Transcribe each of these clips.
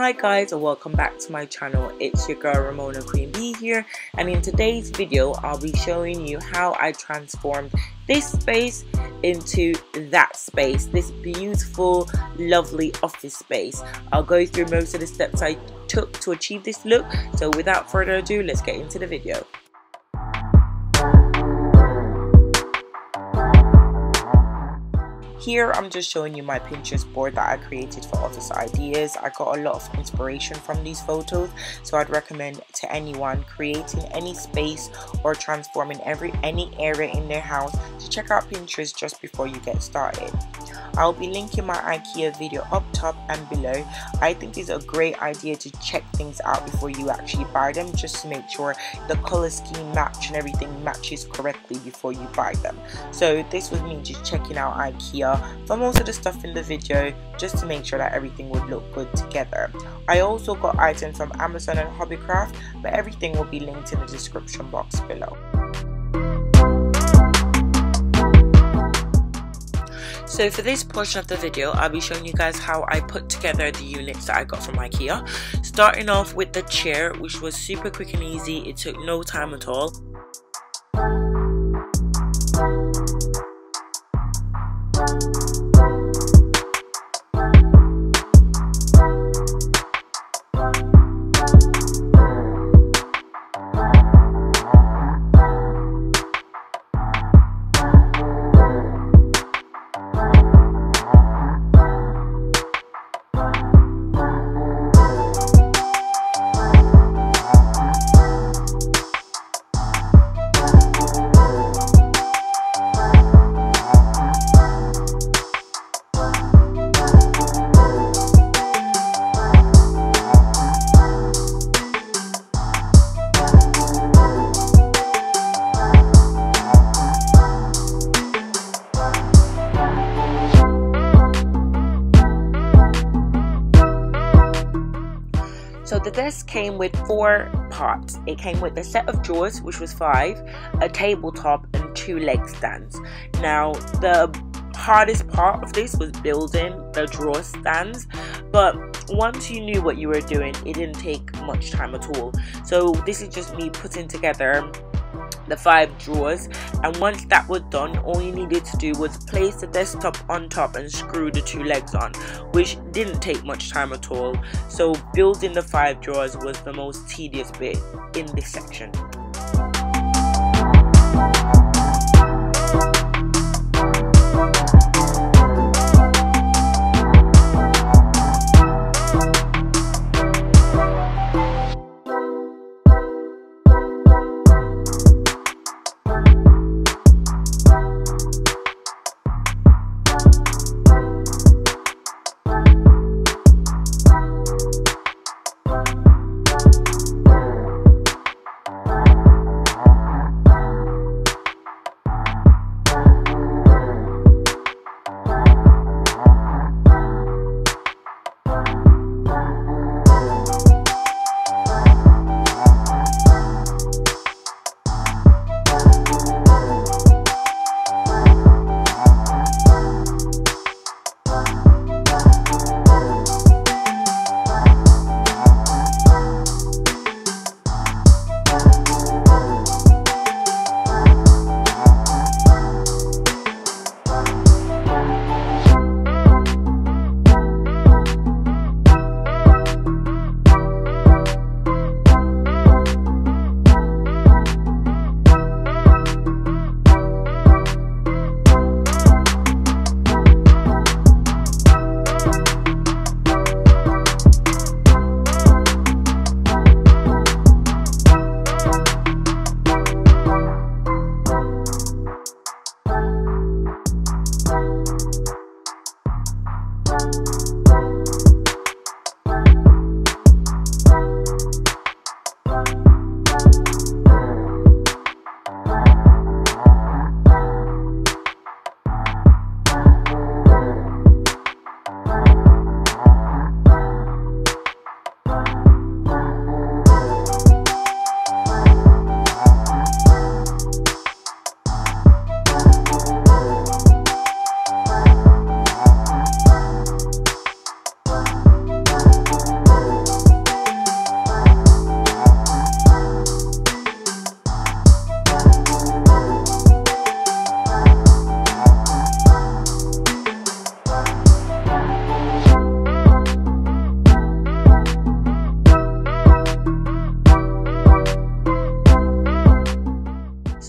Hi guys and welcome back to my channel. It's your girl Ramona Queen Bee here and in today's video I'll be showing you how I transformed this space into that space, this beautiful lovely office space. I'll go through most of the steps I took to achieve this look so without further ado let's get into the video. Here I'm just showing you my Pinterest board that I created for office ideas. I got a lot of inspiration from these photos so I'd recommend to anyone creating any space or transforming every any area in their house to check out Pinterest just before you get started. I'll be linking my IKEA video up top and below. I think it's a great idea to check things out before you actually buy them just to make sure the color scheme match and everything matches correctly before you buy them. So this was me just checking out IKEA for most of the stuff in the video just to make sure that everything would look good together. I also got items from Amazon and Hobbycraft but everything will be linked in the description box below. So for this portion of the video, I'll be showing you guys how I put together the units that I got from Ikea. Starting off with the chair, which was super quick and easy. It took no time at all. So the desk came with four parts. It came with a set of drawers, which was five, a tabletop, and two leg stands. Now, the hardest part of this was building the drawer stands, but once you knew what you were doing, it didn't take much time at all. So this is just me putting together the five drawers and once that was done all you needed to do was place the desktop on top and screw the two legs on which didn't take much time at all. So building the five drawers was the most tedious bit in this section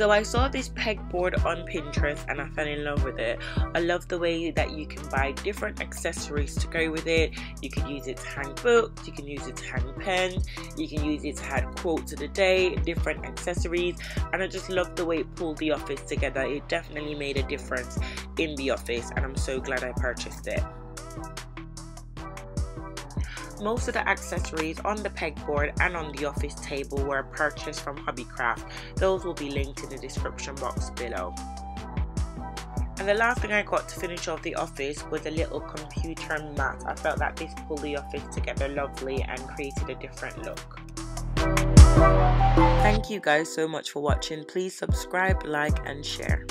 So I saw this pegboard on Pinterest and I fell in love with it. I love the way that you can buy different accessories to go with it. You can use it to hang books, you can use it to hang pens, you can use it to add quotes of the day, different accessories, and I just love the way it pulled the office together. It definitely made a difference in the office, and I'm so glad I purchased it. Most of the accessories on the pegboard and on the office table were purchased from Hobbycraft. Those will be linked in the description box below. And the last thing I got to finish off the office was a little computer mat. I felt that this pulled the office together lovely and created a different look. Thank you guys so much for watching. Please subscribe, like and share.